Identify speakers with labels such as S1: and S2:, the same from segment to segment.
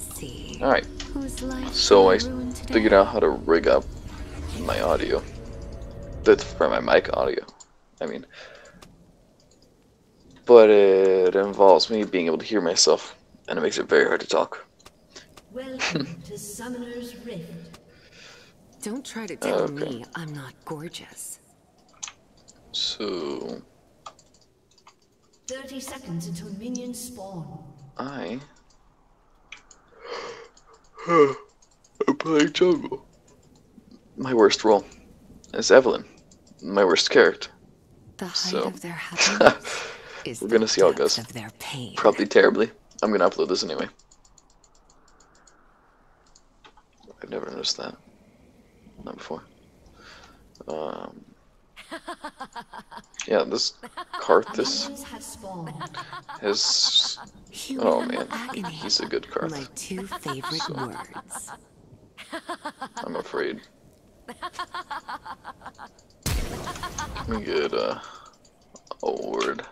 S1: Let's see.
S2: Alright, so I
S1: shall ruin today?
S2: figured out how to rig up my audio. That's for my mic audio, I mean. But it involves me being able to hear myself, and it makes it very hard to talk.
S3: Welcome to Summoner's Rift.
S1: Don't try to tell
S2: Okay.
S1: me I'm not gorgeous.
S2: So,
S3: 30 seconds until minions spawn.
S2: I. I'm playing jungle. My worst role is Evelynn. My worst character.
S1: The height
S2: So-
S1: of their happiness is
S2: We're
S1: the
S2: gonna see how it goes.
S1: Of their pain.
S2: Probably terribly. I'm gonna upload this anyway. I've never noticed that. Not before. Um, yeah, this Karthus has. Oh man, he's a good
S1: My
S2: Karth.
S1: two favorite words.
S2: I'm afraid. Let me get uh, a word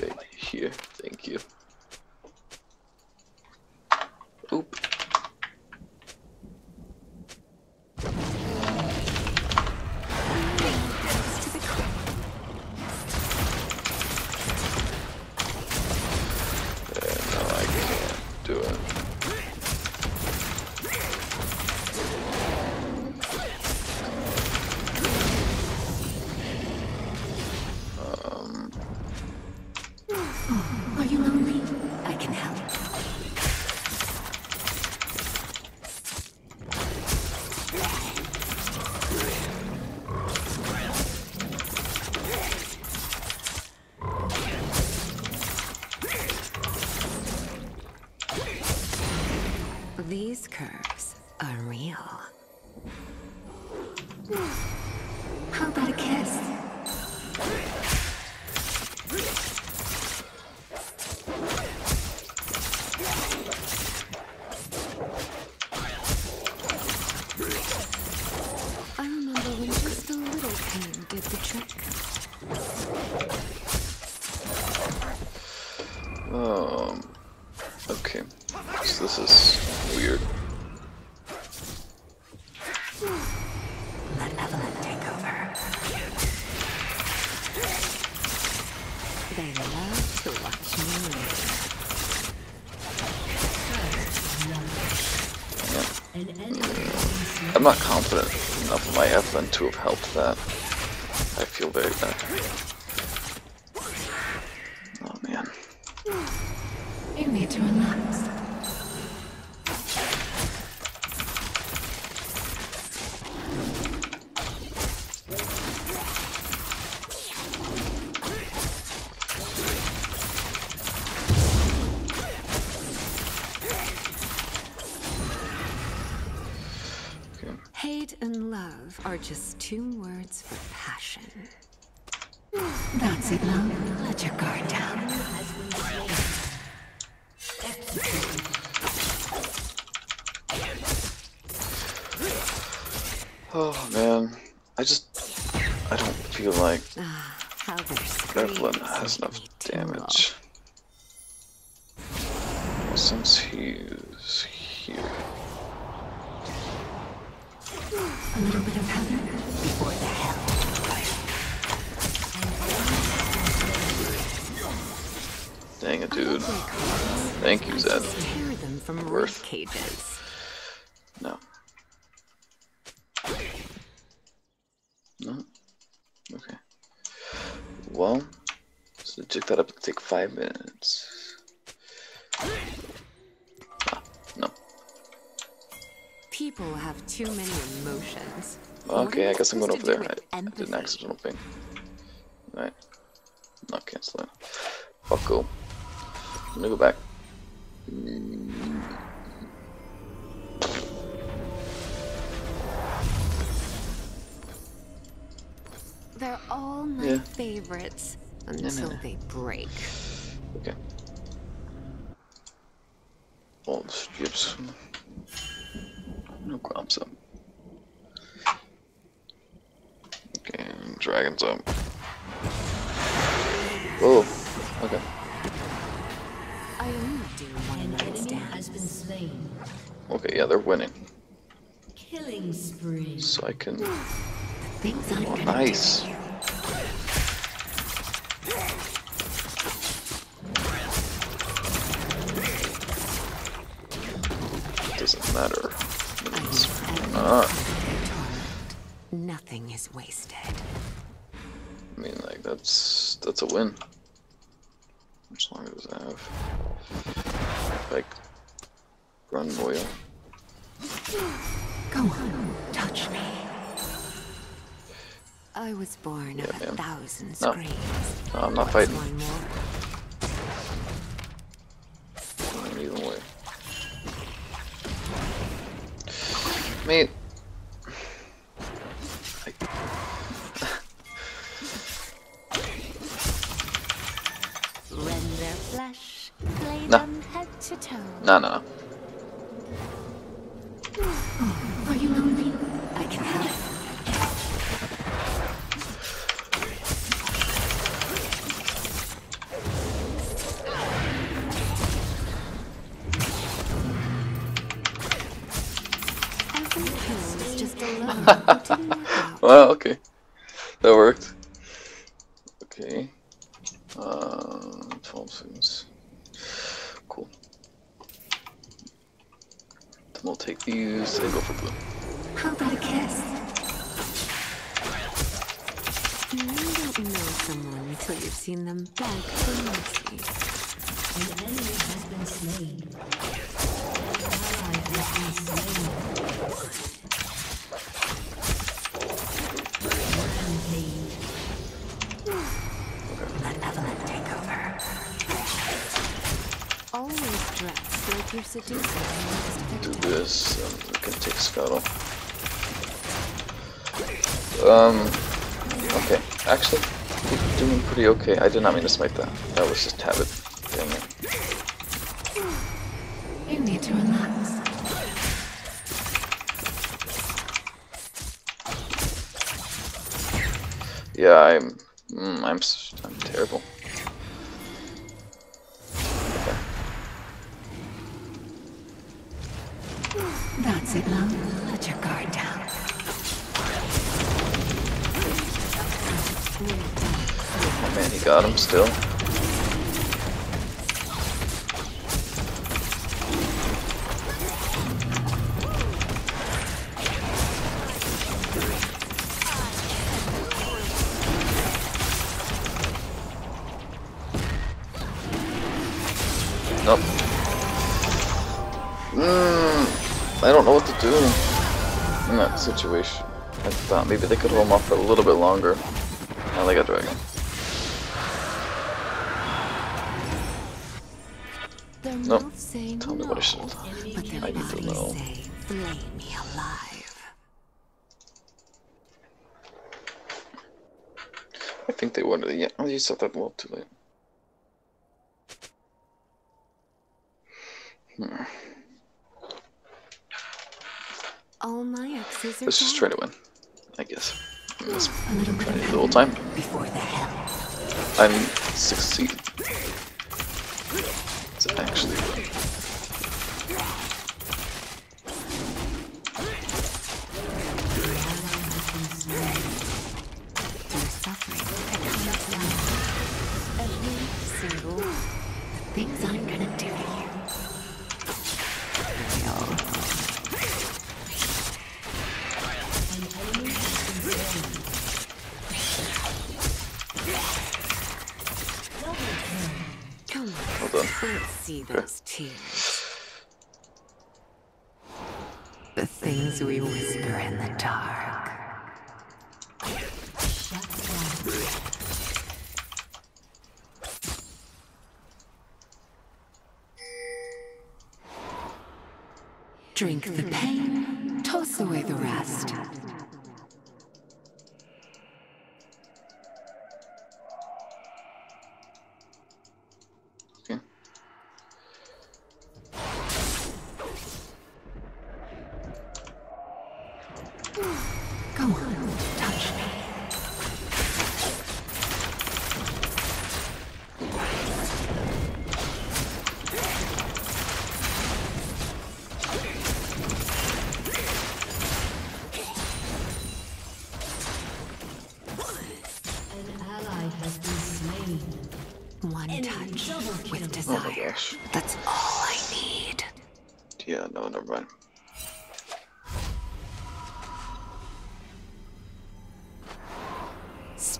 S2: right here. Thank you. Oop.
S1: Curves are real.
S2: I'm not confident enough in my Evelynn to have helped that. I feel very bad. Oh man.
S1: You need to.
S2: Okay.
S1: Hate and love are just two words for passion. That's it, love. Let your guard down.
S3: Has been slain. Executed.
S2: Oh man. I just I don't feel like
S1: ah, Evelynn
S2: has enough damage. Since he's dude. Thank you,
S1: I
S2: Zed.
S1: just tear them from
S2: Worth.
S1: cages.
S2: No. No? Okay. Well, so check that up to take five minutes. Ah, no.
S1: People have too many emotions.
S2: Okay, I guess I'm going over there. I, I did an accidental ping. Right. Not cancel that. Fuck go. Let me go back.
S1: They're all my
S2: Yeah.
S1: favorites until
S2: no.
S1: they break.
S2: Okay. Old strips. No grabs up. Okay, dragons up. Oh, okay.
S1: I only do one
S3: An
S1: night
S3: enemy
S1: stand.
S3: has been slain.
S2: Okay, yeah, they're winning.
S3: Killing spree.
S2: So I can.
S1: Things I'm
S2: Oh,
S1: gonna
S2: nice.
S1: do.
S2: Doesn't matter.
S1: I
S2: It's
S1: use every
S2: not.
S1: Nothing is wasted.
S2: I mean, like that's that's a win. Like, run oil.
S1: Go on, touch me. I was born
S2: Yeah,
S1: of a thousand
S2: No.
S1: screams.
S2: No, I'm not
S1: What's
S2: fighting.
S1: One more.
S2: Way. Mate.
S1: Someone until you've seen them beg for mercy.
S3: An enemy has been slain. An ally has been slain. Rampage.
S1: Let Evelynn take over. Always dress like your seducer next
S2: Do this, and we can take Scuttle. Um, okay. Actually, we're doing pretty okay. I did not mean to smite that. That was just habit. Damn it.
S1: You need to relax.
S2: Yeah, I'm. Mm, I'm. I'm terrible. Okay.
S1: That's it, love. Let your guard down.
S2: Oh man, he got him still. Nope. Mm, I don't know what to do in that situation. I thought maybe they could hold him off for a little bit longer. Now they got dragon.
S1: Say
S2: Tell me
S1: no,
S2: what I should have done.
S1: but their
S2: I need to know.
S1: say, me alive.
S2: I think they wanted. Yeah, oh, you said that a little too late. Hmm.
S1: All my exes are
S2: Let's just try to win, I guess. Let's
S1: A little bit
S2: try
S1: of
S2: it the whole time.
S1: before the hell.
S2: I'm succeed. It's actually
S1: Drink the pain, toss away the rest.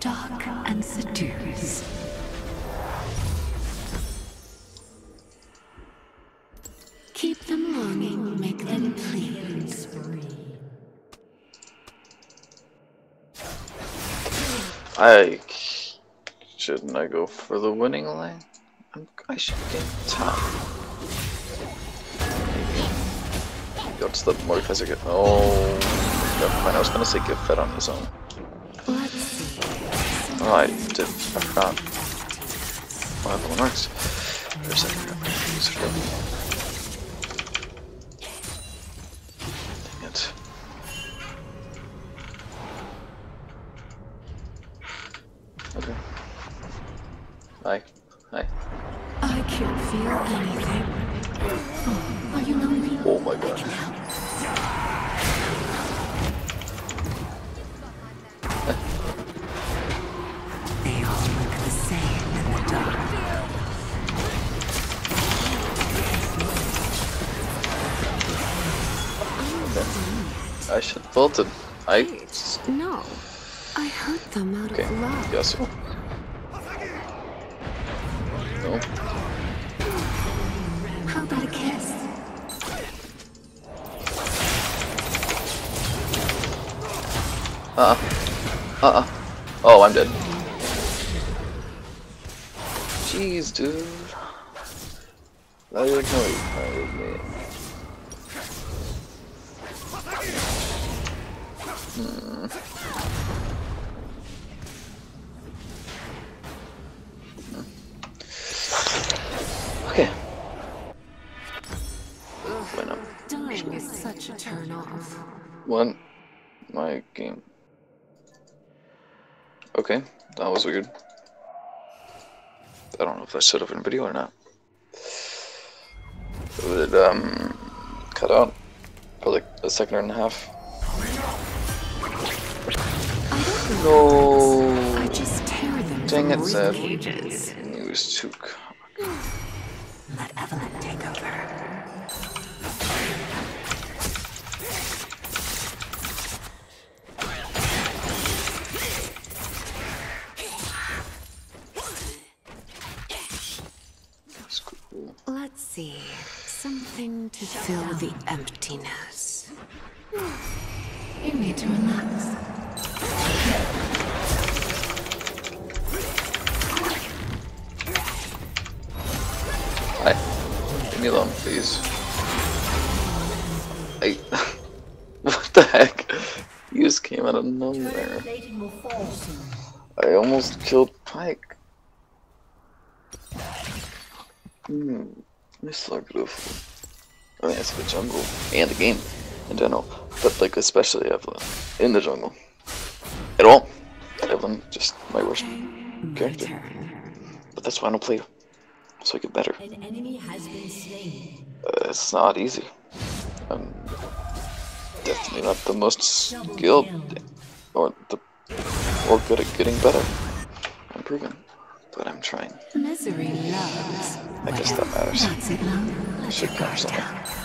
S1: Stalk and seduce. Keep them longing, make them please.
S2: I shouldn't I go for the winning lane? I'm, I should get top. What's the Mordekaiser get? Oh, never mind. I was gonna say get fed on his own.
S1: Let's see.
S2: Oh, I did. I forgot. Wow, that one works. For a second. Use it again. Dang it. Okay. Hi. Hi.
S1: I can't feel anything. Oh, are you lonely?
S2: Oh my gosh. Should build it. I.
S1: Wait, no. I hurt them out
S2: Okay.
S1: of love.
S2: Yes. No.
S1: How about a kiss?
S2: Uh. Uh Okay. Why?
S1: Dying is such a turn off.
S2: One. My game. Okay, that was weird. I don't know if that showed up in video or not. It um cut out for like a second and a half.
S1: I don't
S2: No.
S1: I just tear them
S2: Dang it, Zed.
S1: cages.
S2: He was too. c-
S1: Let Evelynn take over.
S2: Cool.
S1: Let's see. Something to fill the emptiness. You need to relax.
S2: Me alone, please. I. what the heck? You just came out of nowhere.
S3: Plating will fall soon.
S2: I almost killed Pyke. Hmm. Miss Largrove. I mean, it's the jungle and the game in general, but like especially Evelynn in the jungle. At all. Evelynn, just my worst character. But that's why I don't play her. So I get better.
S3: An enemy has been slain.
S2: Uh, it's not easy. I'm definitely not the most skilled or the or good at getting better. I'm improving, but I'm trying.
S1: Misery loves.
S2: I guess that matters.
S1: That's it, love.
S2: Should come somewhere.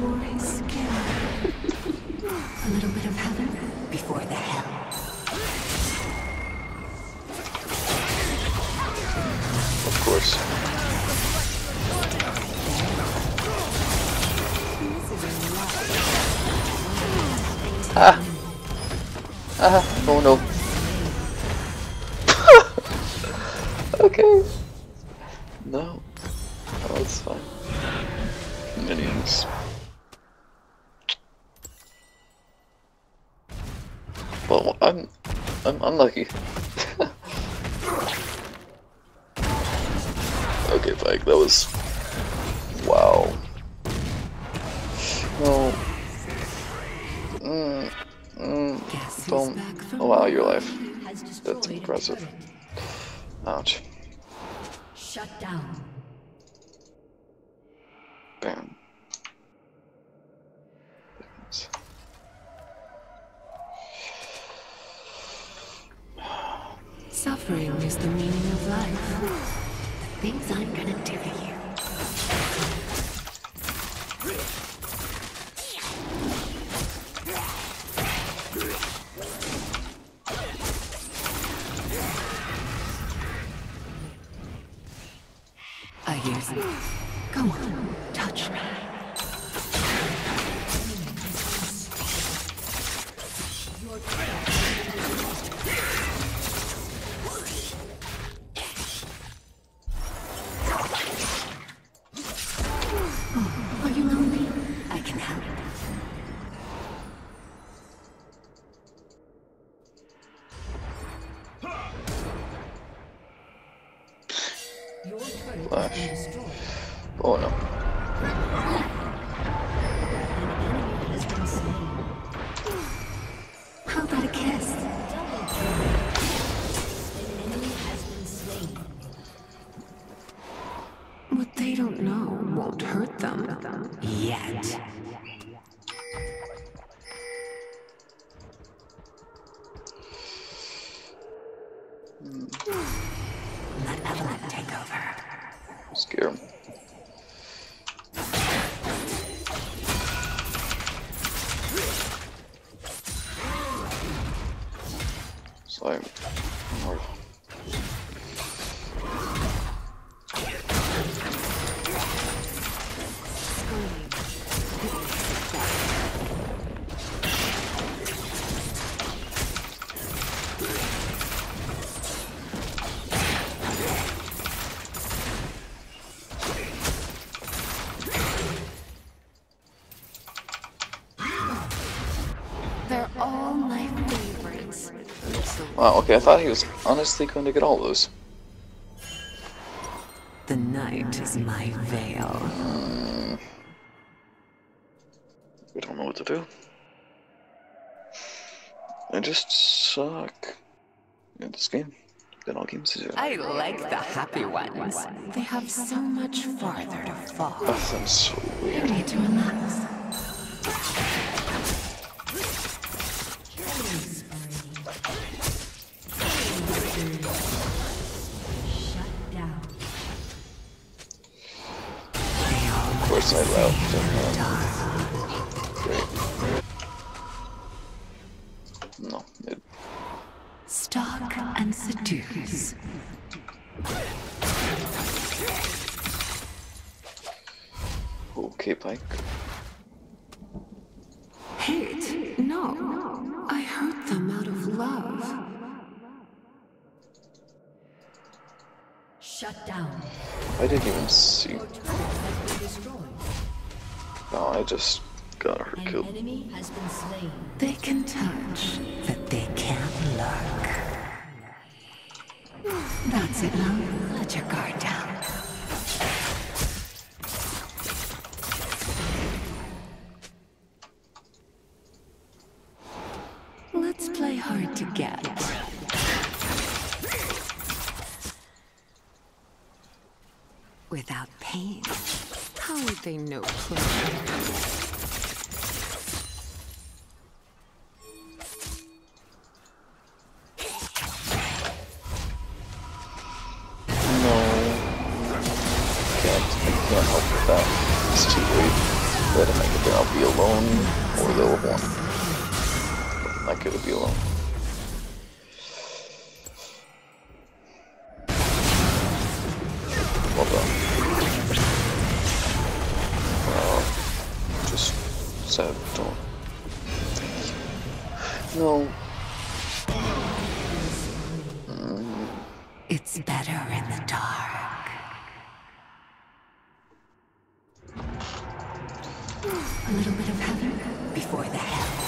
S1: Wore his skin. A little bit of
S2: wow. No. Mm, mm,
S1: Guess who's
S2: don't allow your life. That's impressive.
S3: turret.
S2: Ouch.
S3: Shut down.
S2: Bam.
S1: Suffering is the meaning of life. The things I'm gonna do to you. I
S2: Slime. Wow, okay, I thought he was honestly going to get all those.
S1: the night is my veil. Hmm.
S2: We don't know what to do. I just suck in this game. Than all games do.
S1: I like the happy ones. They have so much farther to fall.
S2: That sounds so
S1: You need to relax.
S2: Of
S1: they know pleasure? Better in the dark. A little bit of heaven before the hell.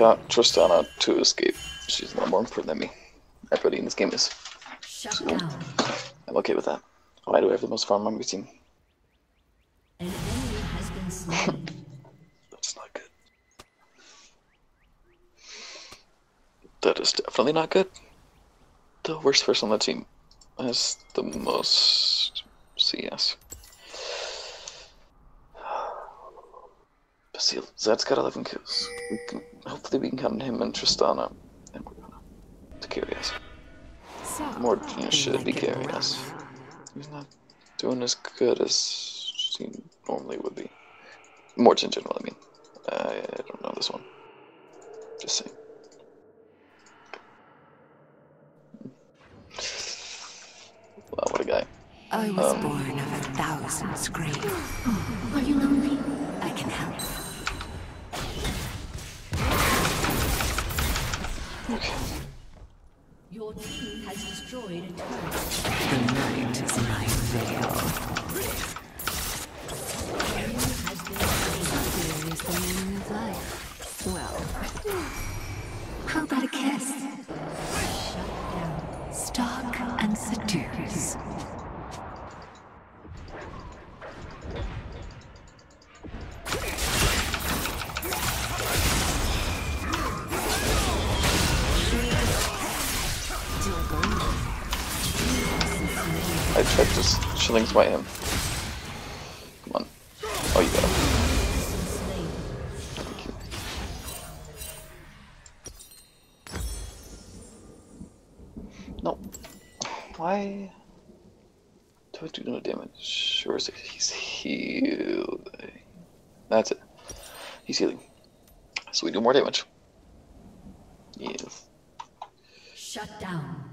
S2: Got Tristana to escape. She's a lot more important than me. Everybody in this game is.
S3: Shut down.
S2: I'm okay with that. Why do I have the most farm on my team?
S3: An enemy has been slain.
S2: That's not good. That is definitely not good. The worst person on the team has the most CS. Basil, Zed's got 11 kills. We can, hopefully we can count him and Tristana, and we're gonna to carry us.
S1: So,
S2: Morton
S1: you
S2: should be
S1: it
S2: carrying
S1: rough.
S2: us. He's not doing as good as he normally would be. Morton in general, I mean. I, I don't know this one. Just saying. Wow, what a guy.
S1: I was
S2: Um,
S1: born of a thousand screams. Are you lonely?
S3: Your team has destroyed a turret.
S1: The night is my veil.
S2: S- chilling smite him. Come on. Oh, you got him. Thank you. No. Why do I do no damage? Or is it he's healed? That's it. He's healing. So we do more damage. Yes.
S3: Shut down.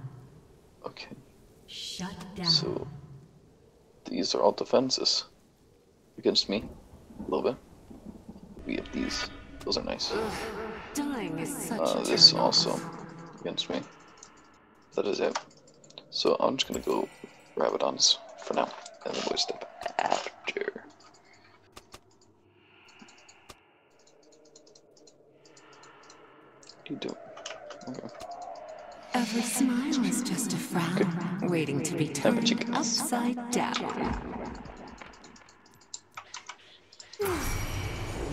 S2: Okay.
S3: Shut down.
S2: So these are all defenses against me. A little bit. We have these. Those are nice.
S1: Dying is such
S2: Uh, this also against me. That is it. So I'm just gonna go Rabadon's for now, and then we'll step after. What are you doing? Okay.
S1: Every smile is just a frown, waiting to be turned upside down.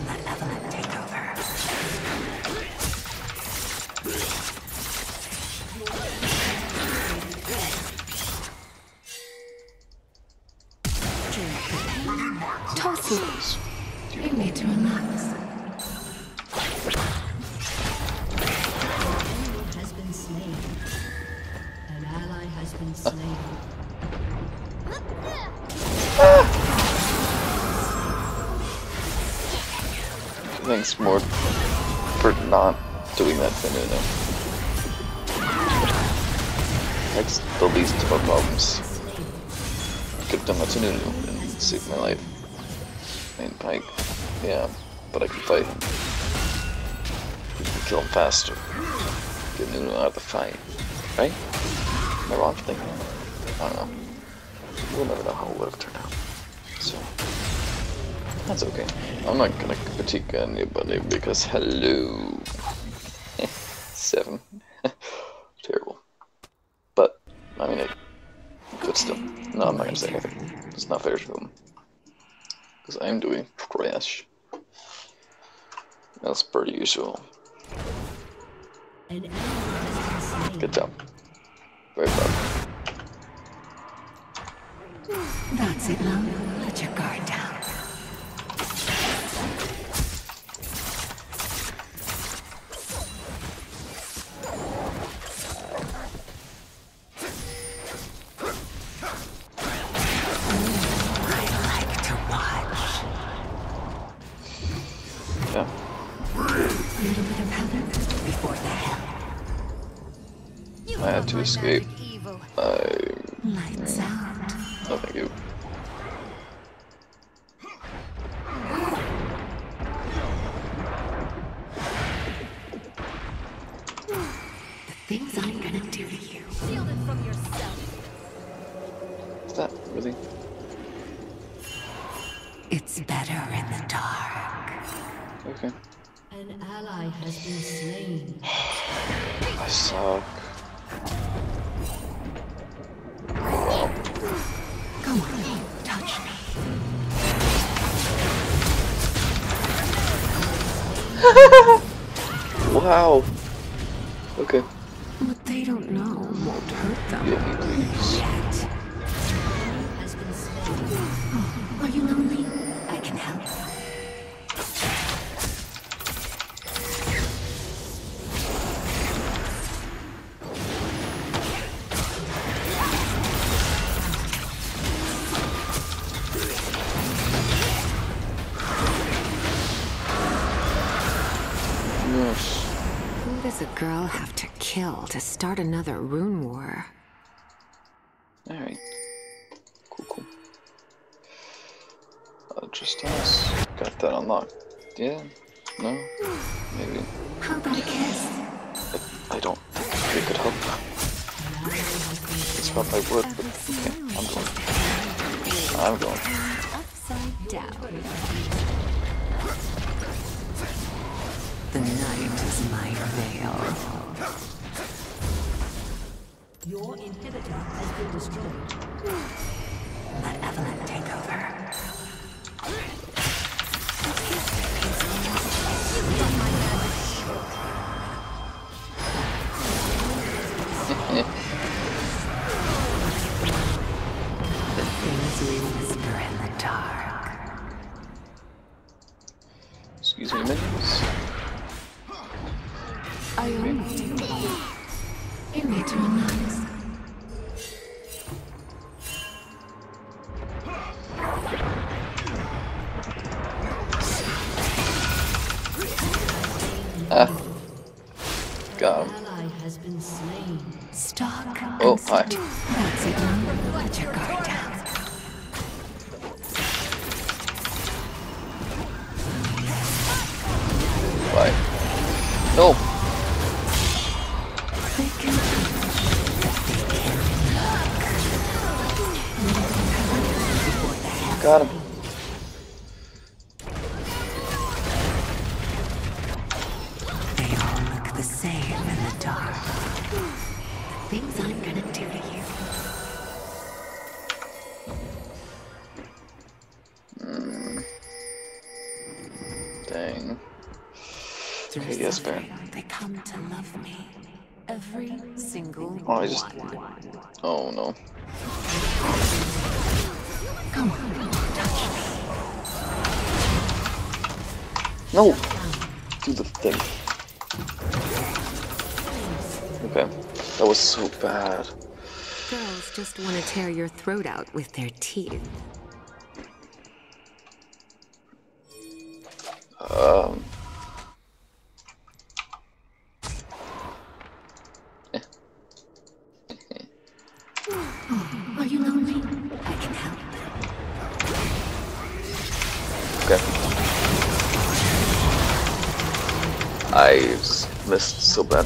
S1: Let Evelynn take over. Toss it. You need to relax.
S2: Mord, for not doing that to Nunu. That's the least of our problems. Could have done that to Nunu and saved my life. Main Pyke, yeah, but I can fight him. We can kill him faster. Get Nunu out of the fight, right? Am I wrong for thinking? I don't know. We'll never know how it would have turned out. That's okay. I'm not gonna critique anybody because hello. Seven. Terrible. But, I mean, it. But still. No, I'm not gonna say anything. It's not fair to them. Because I'm doing trash. That's pretty usual. Good job. Very proud.
S1: That's it, love. you. Uh, no, thank you. The things
S2: I'm gonna do to you. Shield
S1: it from
S2: yourself. Is that really?
S1: It's better in the dark.
S2: Okay.
S3: An ally has been slain.
S2: I suck. Wow.
S1: Who does a girl have to kill to start another rune war?
S2: Alright. Cool, cool. Uh, just us. Got that unlocked. Yeah? No? Maybe.
S1: How about a kiss?
S2: I, I don't think it could help. It's my word, but okay, I'm going. I'm going.
S1: Upside down. The night is my veil.
S3: Your inhibitor has been destroyed.
S1: Let Evelynn take over. The things we whisper in the dark.
S2: Excuse me, minions. Oh,
S1: subdue. That's it. Let your guard down.
S2: Bye. No! Got him.
S1: They all look the same in the dark. Things I'm gonna do to you. Hmm.
S2: Dang.
S1: Through
S2: Okay, yes, Baron.
S1: They come to love me. Every single
S2: Oh, I just- Oh no.
S1: Come on, touch me.
S2: No! Do the thing. Okay. That was so bad.
S1: Girls just want to tear your throat out with their teeth.
S2: Um.
S1: Are you lonely? I can help.
S2: Okay. I missed so bad.